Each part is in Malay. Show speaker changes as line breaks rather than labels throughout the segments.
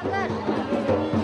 Thank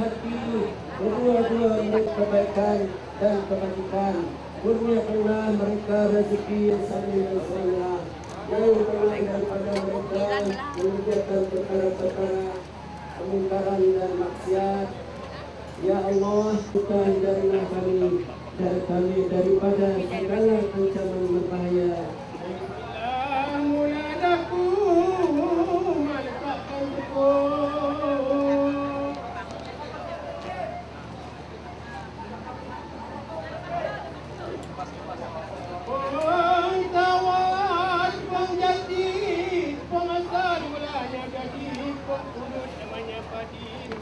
hati kedua-dua kebaikan dan kebajikan. Kurniakanlah mereka rezeki yang saling bersama jauhkanlah daripada mereka mengerjakan perkara-perkara kemungkaran dan maksiat. Ya Allah, kita hindarilah kami dari kami daripada segala ancaman berbahaya Ibrahim